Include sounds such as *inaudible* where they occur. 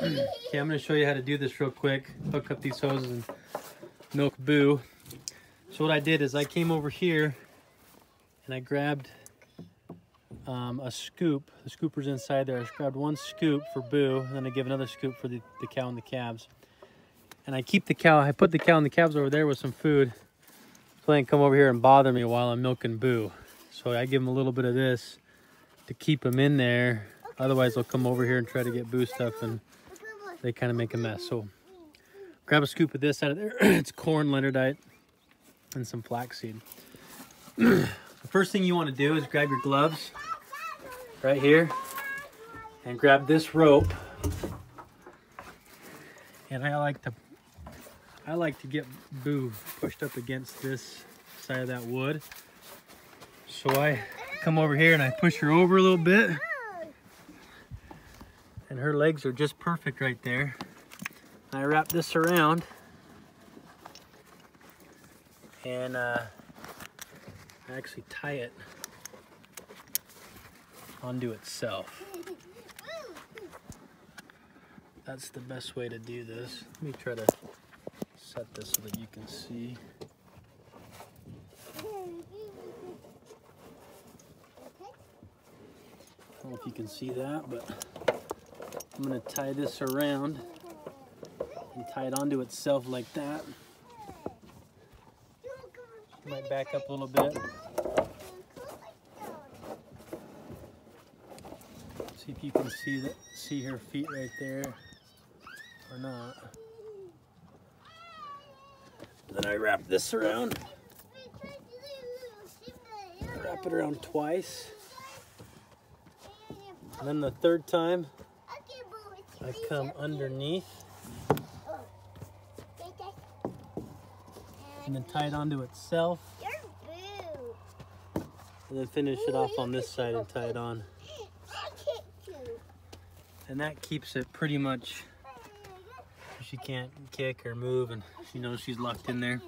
Okay, I'm gonna show you how to do this real quick. Hook up these hoses and milk Boo. So what I did is I came over here and I grabbed um, a scoop. The scooper's inside there. I grabbed one scoop for Boo, and then I give another scoop for the, the cow and the calves. And I keep the cow, I put the cow and the calves over there with some food so they can come over here and bother me while I'm milking Boo. So I give them a little bit of this to keep them in there. Otherwise they'll come over here and try to get Boo stuff and they kind of make a mess. So grab a scoop of this out of there. *clears throat* it's corn, leonardite, and some flaxseed. *clears throat* the first thing you want to do is grab your gloves right here and grab this rope. And I like to I like to get Boo pushed up against this side of that wood. So I come over here and I push her over a little bit. And her legs are just perfect right there. I wrap this around and uh, I actually tie it onto itself. That's the best way to do this. Let me try to set this so that you can see. I don't know if you can see that, but I'm gonna tie this around and tie it onto itself like that. Might back up a little bit. See if you can see that see her feet right there or not. Then I wrap this around. Wrap it around twice. And then the third time, I come underneath and then tie it onto itself. And then finish it off on this side and tie it on. And that keeps it pretty much, she can't kick or move and she knows she's locked in there.